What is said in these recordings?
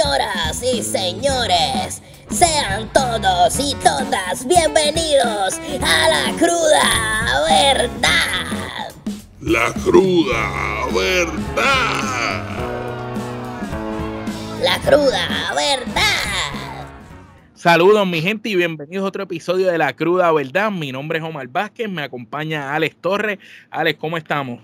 Señoras y señores, sean todos y todas bienvenidos a la cruda verdad. La cruda verdad. La cruda verdad. Saludos mi gente y bienvenidos a otro episodio de La Cruda Verdad. Mi nombre es Omar Vázquez, me acompaña Alex Torres. Alex, ¿cómo estamos?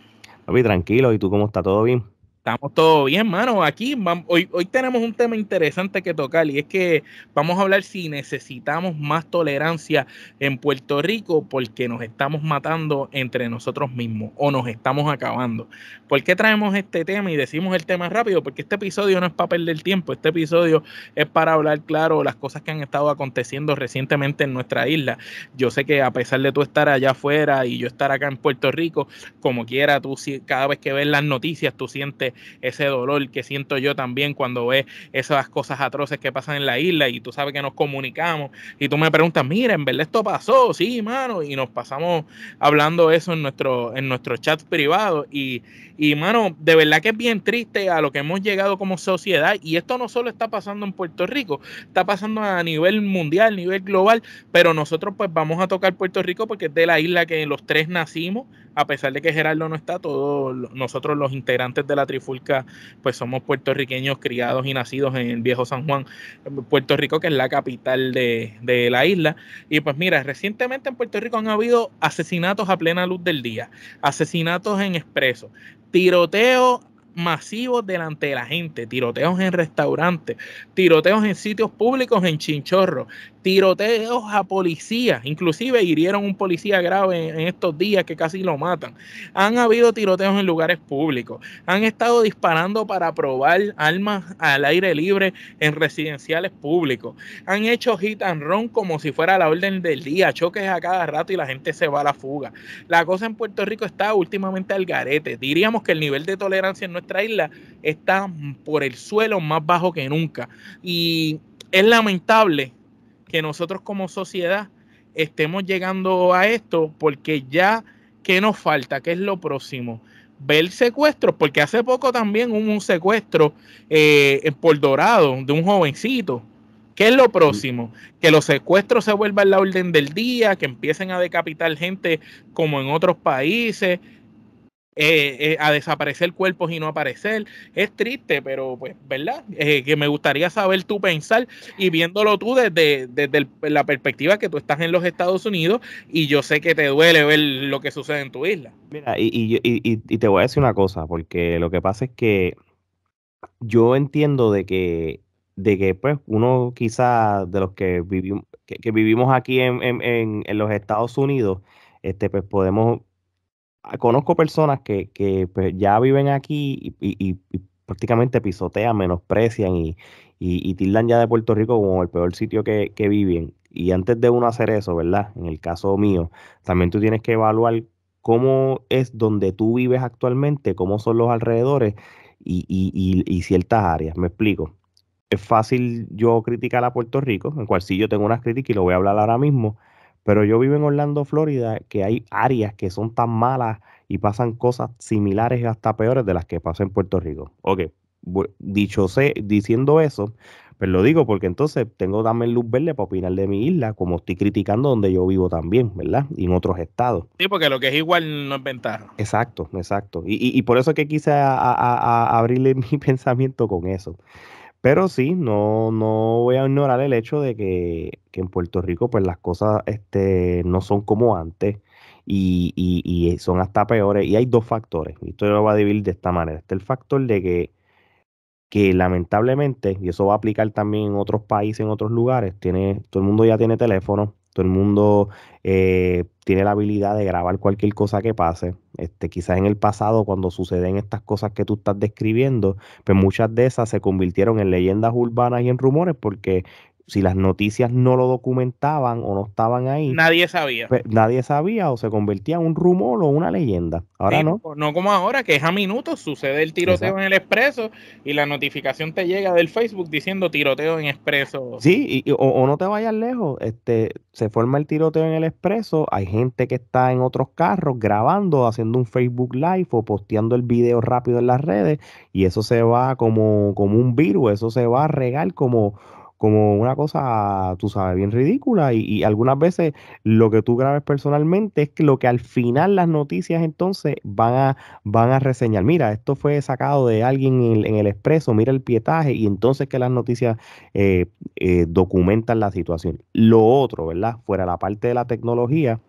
Papi, tranquilo, ¿y tú cómo está? ¿Todo bien? Estamos todo bien, mano. Aquí hoy, hoy tenemos un tema interesante que tocar y es que vamos a hablar si necesitamos más tolerancia en Puerto Rico porque nos estamos matando entre nosotros mismos o nos estamos acabando. ¿Por qué traemos este tema y decimos el tema rápido? Porque este episodio no es para perder tiempo, este episodio es para hablar claro las cosas que han estado aconteciendo recientemente en nuestra isla. Yo sé que a pesar de tú estar allá afuera y yo estar acá en Puerto Rico, como quiera, tú cada vez que ves las noticias, tú sientes ese dolor que siento yo también cuando ves esas cosas atroces que pasan en la isla y tú sabes que nos comunicamos y tú me preguntas, mira, en verdad esto pasó, sí, mano, y nos pasamos hablando eso en nuestro, en nuestro chat privado. Y, y, mano, de verdad que es bien triste a lo que hemos llegado como sociedad y esto no solo está pasando en Puerto Rico, está pasando a nivel mundial, a nivel global, pero nosotros pues vamos a tocar Puerto Rico porque es de la isla que los tres nacimos, a pesar de que Gerardo no está, todos nosotros los integrantes de la Trifulca, pues somos puertorriqueños criados y nacidos en el viejo San Juan, Puerto Rico, que es la capital de, de la isla. Y pues mira, recientemente en Puerto Rico han habido asesinatos a plena luz del día, asesinatos en expreso, tiroteos masivos delante de la gente, tiroteos en restaurantes, tiroteos en sitios públicos en Chinchorro, tiroteos a policías, inclusive hirieron un policía grave en, estos días que casi lo matan. Han habido tiroteos en lugares públicos, han estado disparando para probar armas al aire libre en residenciales públicos, han hecho hit and run como si fuera la orden del día, choques a cada rato y la gente se va a la fuga. La cosa en Puerto Rico está últimamente al garete. Diríamos que el nivel de tolerancia en nuestra isla está por el suelo más bajo que nunca. Y es lamentable que nosotros como sociedad estemos llegando a esto porque ya, ¿qué nos falta? ¿Qué es lo próximo? Ver secuestros, porque hace poco también hubo un secuestro eh, por Dorado de un jovencito. ¿Qué es lo próximo? Que los secuestros se vuelvan la orden del día, que empiecen a decapitar gente como en otros países, eh, eh, a desaparecer cuerpos y no aparecer. Es triste, pero pues, ¿verdad? Eh, que me gustaría saber tu pensar y viéndolo tú desde, desde la perspectiva que tú estás en los Estados Unidos y yo sé que te duele ver lo que sucede en tu isla. Mira, y, y, y, y te voy a decir una cosa, porque lo que pasa es que yo entiendo de que de que pues uno quizá de los que vivimos que, vivimos aquí en, en, en, los Estados Unidos este pues podemos conozco personas que, que pues, ya viven aquí y, prácticamente pisotean, menosprecian y, y, tildan ya de Puerto Rico como el peor sitio que, que, viven. Y antes de uno hacer eso, ¿verdad? En el caso mío, también tú tienes que evaluar cómo es donde tú vives actualmente, cómo son los alrededores y, y ciertas áreas. Me explico. Es fácil yo criticar a Puerto Rico, en cual sí yo tengo unas críticas y lo voy a hablar ahora mismo, pero yo vivo en Orlando, Florida, que hay áreas que son tan malas y pasan cosas similares hasta peores de las que pasan en Puerto Rico. Ok, dicho sé, diciendo eso, pues lo digo porque entonces tengo también luz verde para opinar de mi isla, como estoy criticando donde yo vivo también, ¿verdad? Y en otros estados. Sí, porque lo que es igual no es ventaja. Exacto, exacto. Y, y, por eso es que quise abrirle mi pensamiento con eso. Pero sí, no, no voy a ignorar el hecho de que, en Puerto Rico pues las cosas este, no son como antes y, y, son hasta peores. Y hay dos factores, y esto lo voy a dividir de esta manera. Este es el factor de que, que lamentablemente, y eso va a aplicar también en otros países, en otros lugares, tiene, todo el mundo ya tiene teléfono, todo el mundo eh, tiene la habilidad de grabar cualquier cosa que pase. Este, quizás en el pasado, cuando suceden estas cosas que tú estás describiendo, pues muchas de esas se convirtieron en leyendas urbanas y en rumores porque si las noticias no lo documentaban o no estaban ahí, nadie sabía. pues, nadie sabía o se convertía en un rumor o una leyenda. Ahora Sí, no. No como ahora, que es a minutos, sucede el tiroteo Exacto. en el expreso y la notificación te llega del Facebook diciendo tiroteo en expreso. Sí, y- y- o, o no te vayas lejos, este, se forma el tiroteo en el expreso, hay gente que está en otros carros grabando, haciendo un Facebook Live o posteando el video rápido en las redes y eso se va como, como un virus, eso se va a regar como, como una cosa, tú sabes, bien ridícula y, y algunas veces lo que tú grabes personalmente es que lo que al final las noticias entonces van a, van a reseñar, mira, esto fue sacado de alguien en el, en el expreso, mira el pietaje y entonces que las noticias eh, eh, documentan la situación. Lo otro, ¿verdad? Fuera la parte de la tecnología,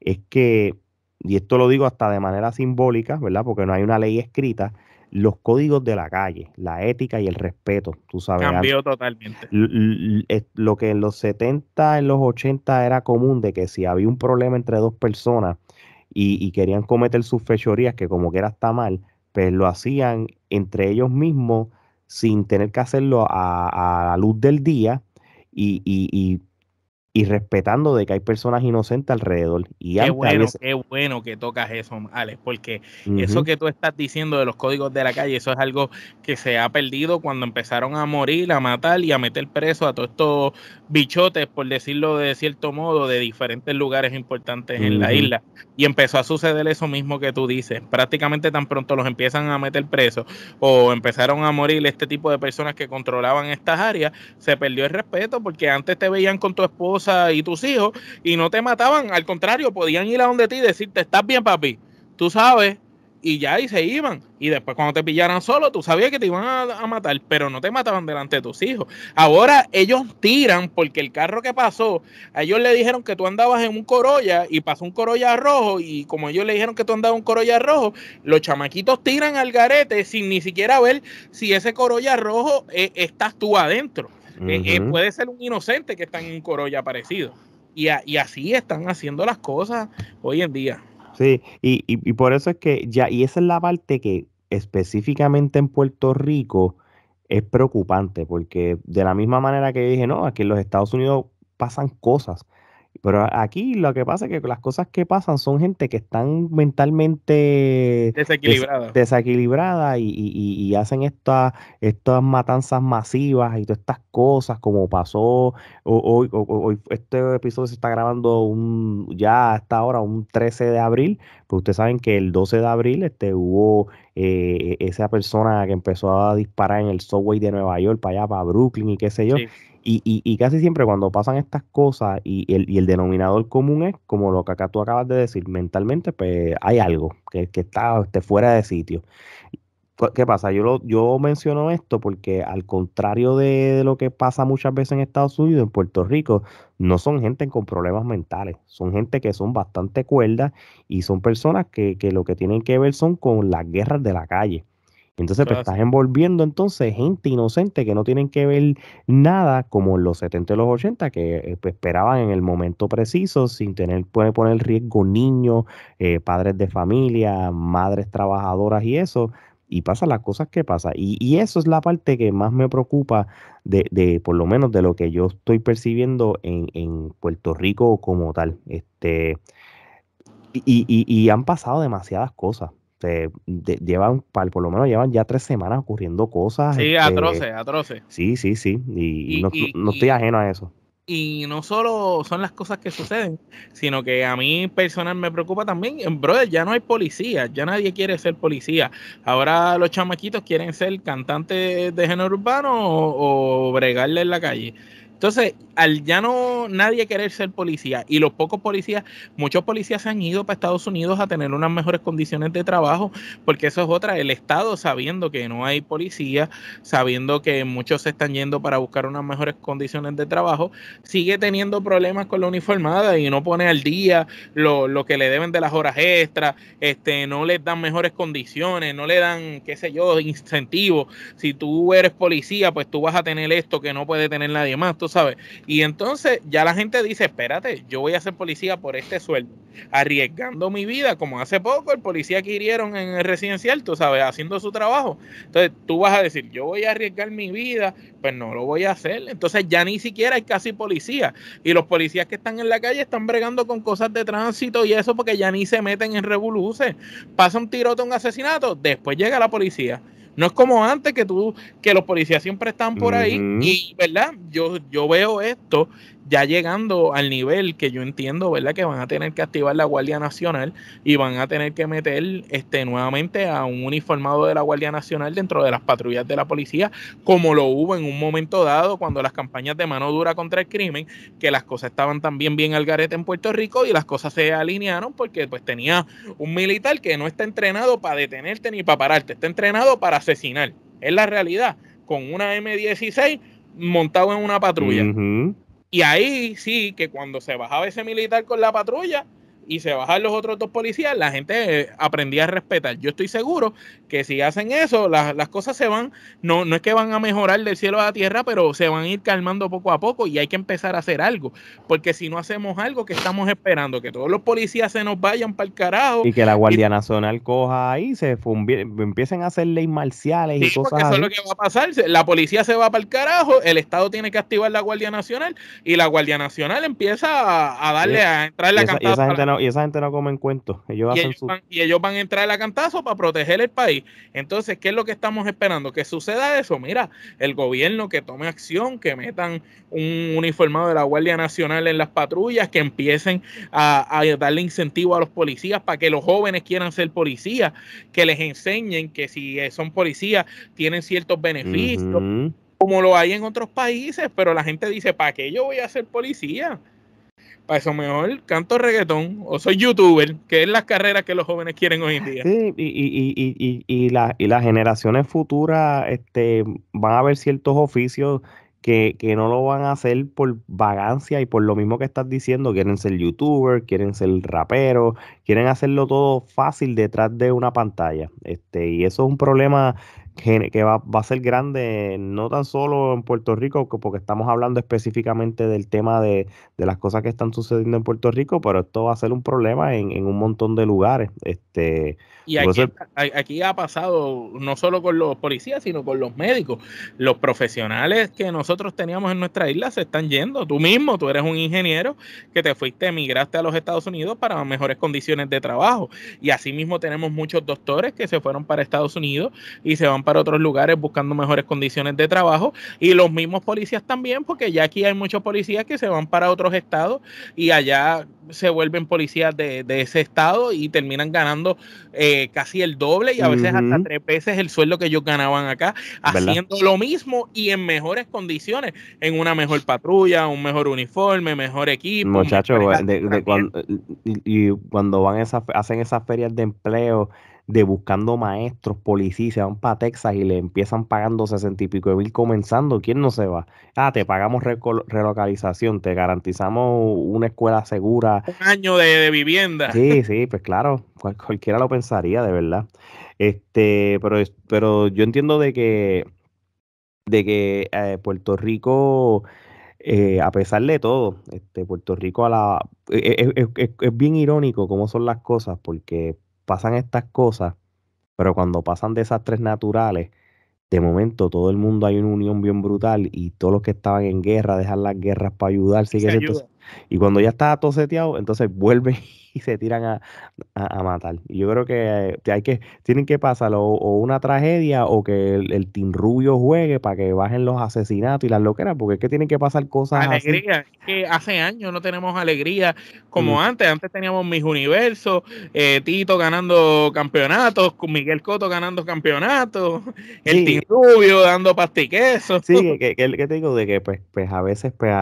es que, y esto lo digo hasta de manera simbólica, ¿verdad? Porque no hay una ley escrita, los códigos de la calle, la ética y el respeto, tú sabes. Cambió totalmente. lo que en los 70, en los 80 era común de que si había un problema entre dos personas y, y querían cometer sus fechorías, que como que era está mal, pues lo hacían entre ellos mismos sin tener que hacerlo a, a la luz del día y, y- y- y respetando de que hay personas inocentes alrededor. Y Qué bueno, qué bueno que tocas eso, Alex, porque eso que tú estás diciendo de los códigos de la calle, eso es algo que se ha perdido cuando empezaron a morir, a matar y a meter preso a todos estos bichotes, por decirlo de cierto modo, de diferentes lugares importantes en la isla. Y empezó a suceder eso mismo que tú dices. Prácticamente tan pronto los empiezan a meter presos o empezaron a morir este tipo de personas que controlaban estas áreas, se perdió el respeto porque antes te veían con tu esposa y tus hijos y no te mataban, al contrario, podían ir a donde ti y decirte, estás bien papi, tú sabes, y ya y se iban. Y después cuando te pillaran solo, tú sabías que te iban a, a matar, pero no te mataban delante de tus hijos. Ahora ellos tiran porque el carro que pasó, a ellos le dijeron que tú andabas en un Corolla y pasó un Corolla rojo y como ellos le dijeron que tú andabas en un Corolla rojo, los chamaquitos tiran al garete sin ni siquiera ver si ese Corolla rojo eh, estás tú adentro. Eh, eh, puede ser un inocente que está en un Corolla parecido. Y, a- y así están haciendo las cosas hoy en día. Sí, y, y, y por eso es que ya, y esa es la parte que específicamente en Puerto Rico es preocupante, porque de la misma manera que dije, no, aquí en los Estados Unidos pasan cosas, pero aquí lo que pasa es que las cosas que pasan son gente que están mentalmente des- Desequilibrada. desequilibrada y, y- y- hacen estas estas matanzas masivas y todas estas cosas como pasó ho- hoy, ho- ho- hoy este episodio se está grabando un ya hasta ahora un 13 de abril pues ustedes saben que el 12 de abril este hubo eh, esa persona que empezó a disparar en el subway de Nueva York para allá para Brooklyn y qué sé yo Sí. Y, y- y casi siempre cuando pasan estas cosas y el, y el denominador común es como lo que acá tú acabas de decir, mentalmente pues hay algo que, está fuera de sitio. ¿Qué pasa? Yo, lo, yo menciono esto porque al contrario de, de lo que pasa muchas veces en Estados Unidos, en Puerto Rico, no son gente con problemas mentales, son gente que son bastante cuerdas y son personas que, que lo que tienen que ver son con las guerras de la calle. Entonces, pues Claro. estás envolviendo entonces gente inocente que no tienen que ver nada como en los 70 y los 80 que eh, pues, esperaban en el momento preciso sin tener puede poner en riesgo niños, eh, padres de familia, madres trabajadoras y eso. Y pasan las cosas que pasan. Y, y eso es la parte que más me preocupa de, de, por lo menos de lo que yo estoy percibiendo en, en Puerto Rico como tal. Este, y, y- y han pasado demasiadas cosas. Se- de- llevan, por lo menos llevan ya tres semanas ocurriendo cosas. Sí, este, atroces, atroces. Sí, sí, sí. Y, no, y- no estoy y- ajeno a eso. Y no solo son las cosas que suceden, sino que a mí personal me preocupa también, eh, brother, ya no hay policía, ya nadie quiere ser policía. Ahora los chamaquitos quieren ser cantantes de género urbano o, o bregarle en la calle. Entonces, al ya no nadie querer ser policía y los pocos policías, muchos policías se han ido para Estados Unidos a tener unas mejores condiciones de trabajo, porque eso es otra, el Estado sabiendo que no hay policía, sabiendo que muchos se están yendo para buscar unas mejores condiciones de trabajo, sigue teniendo problemas con la uniformada y no pone al día lo, lo que le deben de las horas extras, este, no les dan mejores condiciones, no le dan, qué sé yo, incentivos. Si tú eres policía, pues tú vas a tener esto que no puede tener nadie más. Sabes. Y entonces ya la gente dice, espérate, yo voy a ser policía por este sueldo, arriesgando mi vida, como hace poco el policía que hirieron en el residencial, tú sabes, haciendo su trabajo. Entonces tú vas a decir, yo voy a arriesgar mi vida, pues no lo voy a hacer. Entonces ya ni siquiera hay casi policía. Y los policías que están en la calle están bregando con cosas de tránsito y eso porque ya ni se meten en revoluces. Pasa un tirote, un asesinato, después llega la policía. No es como antes que tú, que los policías siempre están por ahí. Y, ¿verdad? Yo, yo veo esto ya llegando al nivel que yo entiendo, ¿verdad? Que van a tener que activar la Guardia Nacional y van a tener que meter este, nuevamente a un uniformado de la Guardia Nacional dentro de las patrullas de la policía, como lo hubo en un momento dado cuando las campañas de mano dura contra el crimen, que las cosas estaban también bien al garete en Puerto Rico y las cosas se alinearon porque pues tenía un militar que no está entrenado para detenerte ni para pararte, está entrenado para asesinar. Es la realidad, con una M16 montado en una patrulla. Y ahí sí, que cuando se bajaba ese militar con la patrulla, y se bajan los otros dos policías, la gente eh, aprendía a respetar. Yo estoy seguro que si hacen eso, las cosas se van, no, no es que van a mejorar del cielo a la tierra, pero se van a ir calmando poco a poco y hay que empezar a hacer algo. Porque si no hacemos algo, que estamos esperando? Que todos los policías se nos vayan para el carajo. Y que la Guardia Nacional coja ahí, se empiecen a hacer leyes marciales y cosas Eso es lo que va a pasar. La policía se va para el carajo, el Estado tiene que activar la Guardia Nacional y la Guardia Nacional empieza a, darle a entrar en la y esa gente no come en cuentos. Ellos y, hacen ellos van, y ellos van a entrar a cantazo para proteger el país. Entonces, ¿qué es lo que estamos esperando? Que suceda eso. Mira, el gobierno que tome acción, que metan un uniformado de la Guardia Nacional en las patrullas, que empiecen a, darle incentivo a los policías para que los jóvenes quieran ser policías, que les enseñen que si son policías tienen ciertos beneficios. Como lo hay en otros países, pero la gente dice, ¿para qué yo voy a ser policía? Para eso mejor canto reggaetón o soy youtuber, que es las carreras que los jóvenes quieren hoy en día. Sí, y, y, y, y, la, y las generaciones futuras este, van a ver ciertos oficios que, que, no lo van a hacer por vagancia y por lo mismo que estás diciendo, quieren ser youtuber, quieren ser rapero, quieren hacerlo todo fácil detrás de una pantalla. Este, y eso es un problema que, va, va, a ser grande no tan solo en Puerto Rico, porque estamos hablando específicamente del tema de, de, las cosas que están sucediendo en Puerto Rico, pero esto va a ser un problema en, en un montón de lugares. Este, y aquí, ha pasado no solo con los policías, sino con los médicos. Los profesionales que nosotros teníamos en nuestra isla se están yendo. Tú mismo, tú eres un ingeniero que te fuiste, emigraste a los Estados Unidos para mejores condiciones de trabajo. Y asimismo tenemos muchos doctores que se fueron para Estados Unidos y se van para otros lugares buscando mejores condiciones de trabajo. Y los mismos policías también, porque ya aquí hay muchos policías que se van para otros estados y allá se vuelven policías de, ese estado y terminan ganando eh, casi el doble y a veces hasta tres veces el sueldo que ellos ganaban acá, haciendo lo mismo y en mejores condiciones, en una mejor patrulla, un mejor uniforme, mejor equipo. Muchachos, y, cuando van esas, hacen esas ferias de empleo de buscando maestros, policías, se van para Texas y le empiezan pagando sesenta y pico de mil comenzando, ¿quién no se va? Ah, te pagamos relocalización, te garantizamos una escuela segura. Un año de, vivienda. Sí, sí, pues claro, cualquiera lo pensaría, de verdad. Este, pero, pero yo entiendo de que, de que eh, Puerto Rico... Eh, a pesar de todo, este, Puerto Rico a la, e, e, e, es, bien irónico cómo son las cosas, porque pasan estas cosas, pero cuando pasan desastres naturales, de momento todo el mundo hay una unión bien brutal y todos los que estaban en guerra dejan las guerras para ayudarse. y cuando ya está todo seteado, entonces vuelve y se tiran a, a, matar. Y yo creo que hay que, tienen que pasar o, una tragedia o que el, Team Rubio juegue para que bajen los asesinatos y las loqueras, porque es que tienen que pasar cosas alegría, que hace años no tenemos alegría como antes, antes teníamos mis universos, eh, Tito ganando campeonatos, Miguel Coto ganando campeonatos, el Team Rubio dando pastiquesos. Sí, que, que, te digo de que pues, pues a veces pues,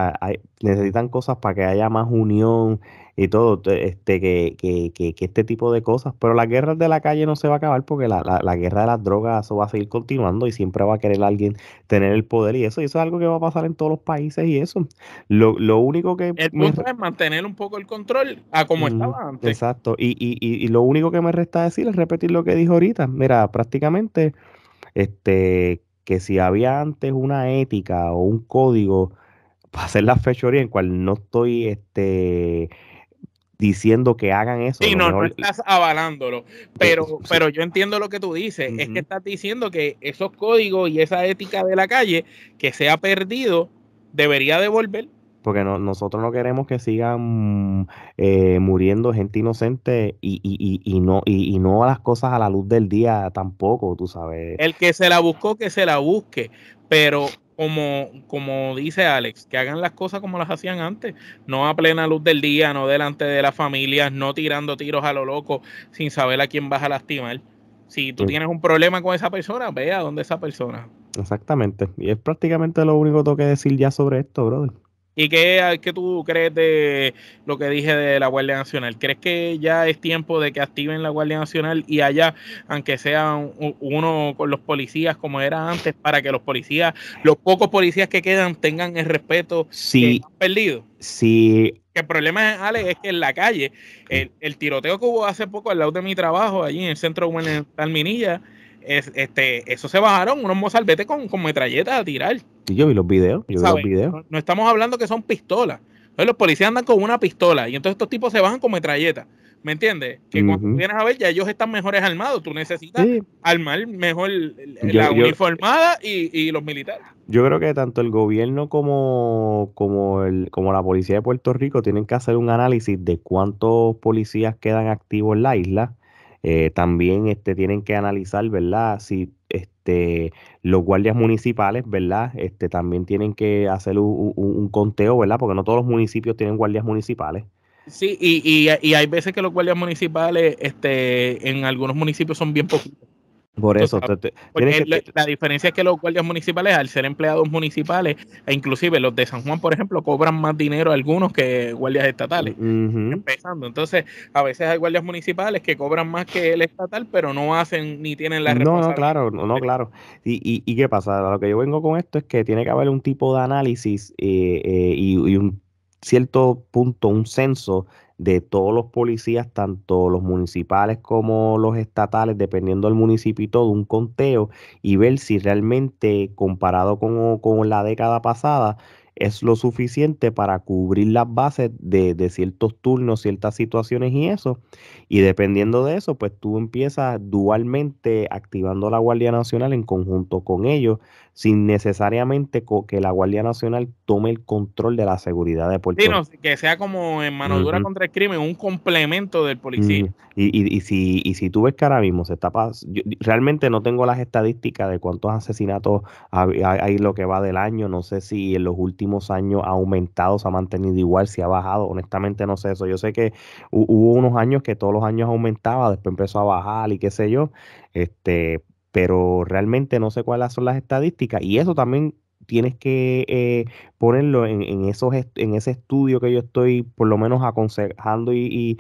necesitan cosas para que haya más unión y todo, este, que, que, que, este tipo de cosas. Pero la guerra de la calle no se va a acabar porque la, la, guerra de las drogas eso va a seguir continuando y siempre va a querer alguien tener el poder y eso, y eso es algo que va a pasar en todos los países y eso. Lo, lo único que... El punto es mantener un poco el control a como estaba antes. Exacto, y, y, y, y lo único que me resta decir es repetir lo que dijo ahorita. Mira, prácticamente, este que si había antes una ética o un código hacer la fechoría en cual no estoy este diciendo que hagan eso. Sí, no, no estás avalándolo, pero, pero yo entiendo lo que tú dices, es que estás diciendo que esos códigos y esa ética de la calle que se ha perdido debería devolver. Porque no, nosotros no queremos que sigan eh, muriendo gente inocente y, y, y, y no y, no las cosas a la luz del día tampoco, tú sabes. El que se la buscó, que se la busque, pero como, como dice Alex, que hagan las cosas como las hacían antes, no a plena luz del día, no delante de las familias, no tirando tiros a lo loco sin saber a quién vas a lastimar. Si tú tienes un problema con esa persona, ve a dónde esa persona. Exactamente. Y es prácticamente lo único que tengo que decir ya sobre esto, brother. ¿Y qué, qué, tú crees de lo que dije de la Guardia Nacional? ¿Crees que ya es tiempo de que activen la Guardia Nacional y allá, aunque sea uno con los policías como era antes, para que los policías, los pocos policías que quedan, tengan el respeto sí, que han perdido? Sí. el problema, Ale, es que en la calle, el, el, tiroteo que hubo hace poco al lado de mi trabajo, allí en el centro de Minilla, es, este, eso se bajaron unos mozalbetes con, con metralletas a tirar. Y yo vi los videos, yo vi los videos. No, estamos hablando que son pistolas. los policías andan con una pistola y entonces estos tipos se bajan con metralletas. ¿Me entiendes? Que cuando vienes a ver, ya ellos están mejores armados. Tú necesitas armar mejor la uniformada y, y, los militares. Yo creo que tanto el gobierno como, como, el, como la policía de Puerto Rico tienen que hacer un análisis de cuántos policías quedan activos en la isla eh, también este, tienen que analizar, ¿verdad? Si este, los guardias municipales, ¿verdad? Este, también tienen que hacer un, conteo, ¿verdad? Porque no todos los municipios tienen guardias municipales. Sí, y, y, y, hay veces que los guardias municipales este, en algunos municipios son bien poquitos. Por eso. la diferencia es que los guardias municipales, al ser empleados municipales, e inclusive los de San Juan, por ejemplo, cobran más dinero algunos que guardias estatales. Empezando. Entonces, a veces hay guardias municipales que cobran más que el estatal, pero no hacen ni tienen la responsabilidad. No, no, claro, no, claro. Y, y, y, qué pasa? Lo que yo vengo con esto es que tiene que haber un tipo de análisis eh, eh, y, y un cierto punto, un censo de todos los policías, tanto los municipales como los estatales, dependiendo del municipio y todo, un conteo y ver si realmente comparado con, con la década pasada, es lo suficiente para cubrir las bases de, de, ciertos turnos, ciertas situaciones y eso. Y dependiendo de eso, pues tú empiezas dualmente activando la Guardia Nacional en conjunto con ellos sin necesariamente que la Guardia Nacional tome el control de la seguridad de Puerto Rico. que sea como en mano dura contra el crimen, un complemento del policía. y, y, si, y si tú ves que ahora mismo se está pasando, realmente no tengo las estadísticas de cuántos asesinatos hay, lo que va del año, no sé si en los últimos años ha aumentado, se ha mantenido igual, si ha bajado, honestamente no sé eso. Yo sé que hubo unos años que todos los años aumentaba, después empezó a bajar y qué sé yo, este, pero realmente no sé cuáles son las estadísticas y eso también tienes que eh, ponerlo en, en, esos en ese estudio que yo estoy por lo menos aconsejando y,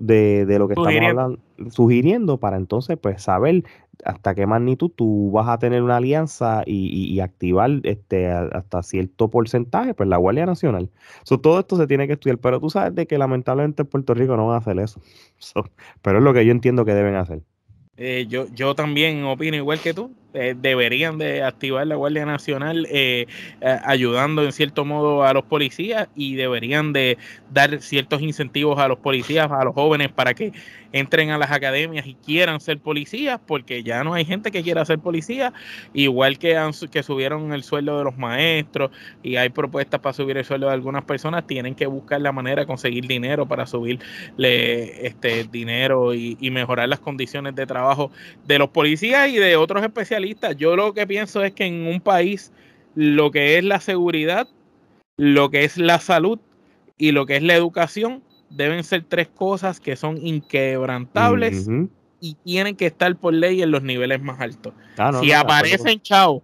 de, lo que estamos hablando, sugiriendo para entonces pues saber hasta qué magnitud tú vas a tener una alianza y, activar este hasta cierto porcentaje pues la Guardia Nacional. todo esto se tiene que estudiar, pero tú sabes de que lamentablemente en Puerto Rico no van a hacer eso. pero es lo que yo entiendo que deben hacer. Eh, yo, yo también opino igual que tú. Eh, deberían de activar la Guardia Nacional eh, ayudando en cierto modo a los policías y deberían de dar ciertos incentivos a los policías, a los jóvenes para que entren a las academias y quieran ser policías, porque ya no hay gente que quiera ser policía, igual que, que subieron el sueldo de los maestros y hay propuestas para subir el sueldo de algunas personas, tienen que buscar la manera de conseguir dinero para subirle este dinero y, y mejorar las condiciones de trabajo de los policías y de otros especialistas. Yo lo que pienso es que en un país lo que es la seguridad, lo que es la salud y lo que es la educación deben ser tres cosas que son inquebrantables y tienen que estar por ley en los niveles más altos. Ah, si aparecen chavos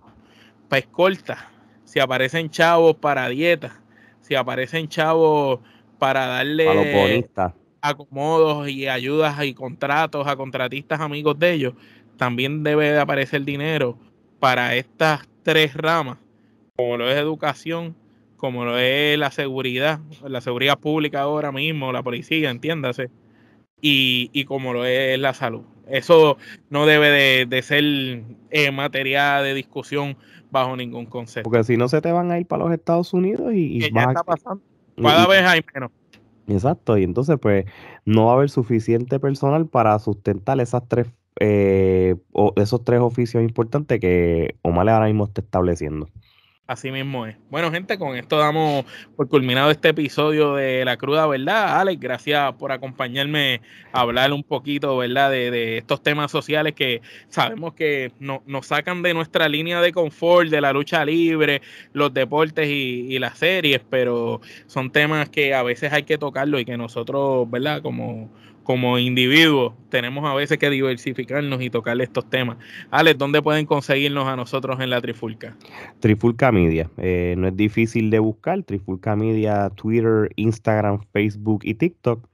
para escolta, si aparecen chavos para dieta, si aparecen chavos para darle acomodos y ayudas y contratos a contratistas amigos de ellos, también debe de aparecer dinero para estas tres ramas, como lo es educación, como lo es la seguridad, la seguridad pública ahora mismo, la policía, entiéndase, y, y como lo es la salud. eso no debe de, ser eh, materia de discusión bajo ningún concepto. Porque si no se te van a ir para los Estados Unidos y, ya está pasando. Cada vez hay menos. Exacto, y entonces pues no va a haber suficiente personal para sustentar esas tres eh, esos tres oficios importantes que Omar ahora mismo está estableciendo. Así mismo es. Bueno, gente, con esto damos por culminado este episodio de La Cruda Verdad. Alex, gracias por acompañarme a hablar un poquito, ¿verdad?, de, estos temas sociales que sabemos que nos sacan de nuestra línea de confort, de la lucha libre, los deportes y, y las series, pero son temas que a veces hay que tocarlo y que nosotros, ¿verdad?, como como individuos tenemos a veces que diversificarnos y tocarle estos temas. Alex, ¿dónde pueden conseguirnos a nosotros en la Trifulca? Trifulca Media. Eh, no es difícil de buscar. Trifulca Media, Twitter, Instagram, Facebook y TikTok.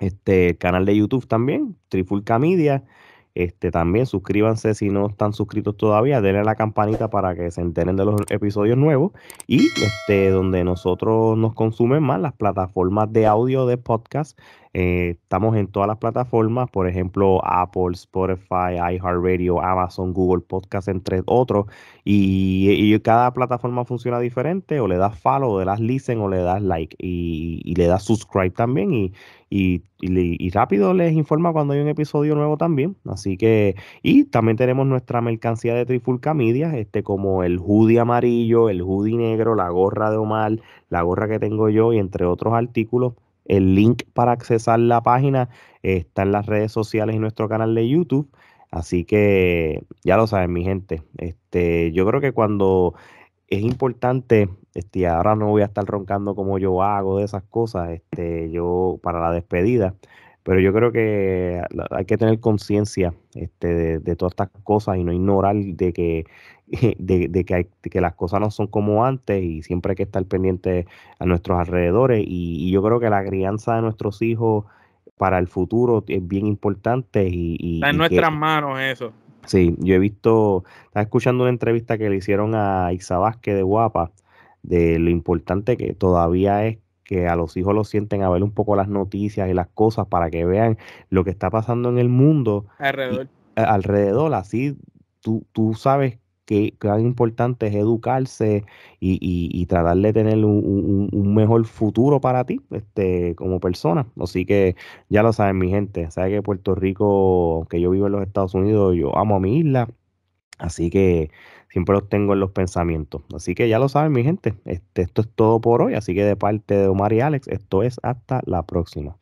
Este canal de YouTube también, Trifulca Media. Este, también suscríbanse si no están suscritos todavía, denle a la campanita para que se enteren de los episodios nuevos y este, donde nosotros nos consumen más las plataformas de audio de podcast. Eh, estamos en todas las plataformas, por ejemplo, Apple, Spotify, iHeartRadio, Amazon, Google Podcast, entre otros. Y, cada plataforma funciona diferente, o le das follow, o le das listen, o le das like, y, y le das subscribe también. Y, y, rápido les informa cuando hay un episodio nuevo también. Así que, y también tenemos nuestra mercancía de Trifulca Media, este como el hoodie amarillo, el hoodie negro, la gorra de Omar, la gorra que tengo yo y entre otros artículos. El link para accesar la página está en las redes sociales y nuestro canal de YouTube. Así que ya lo saben, mi gente. Este, yo creo que cuando es importante, este, ahora no voy a estar roncando como yo hago de esas cosas, este, yo para la despedida, pero yo creo que hay que tener conciencia este, de, todas estas cosas y no ignorar de que, de, que, hay, que las cosas no son como antes y siempre hay que estar pendiente a nuestros alrededores. Y, yo creo que la crianza de nuestros hijos para el futuro es bien importante y, está en nuestras manos eso. Sí, yo he visto, estaba escuchando una entrevista que le hicieron a Isa Vázquez de Guapa, de lo importante que todavía es que a los hijos los sienten a ver un poco las noticias y las cosas para que vean lo que está pasando en el mundo alrededor. alrededor, así tú, tú sabes que tan importante es educarse y, y, tratar de tener un, mejor futuro para ti este, como persona. Así que ya lo saben mi gente, sabe que Puerto Rico, aunque yo vivo en los Estados Unidos, yo amo a mi isla, así que siempre los tengo en los pensamientos. Así que ya lo saben mi gente, este, esto es todo por hoy, así que de parte de Omar y Alex, esto es hasta la próxima.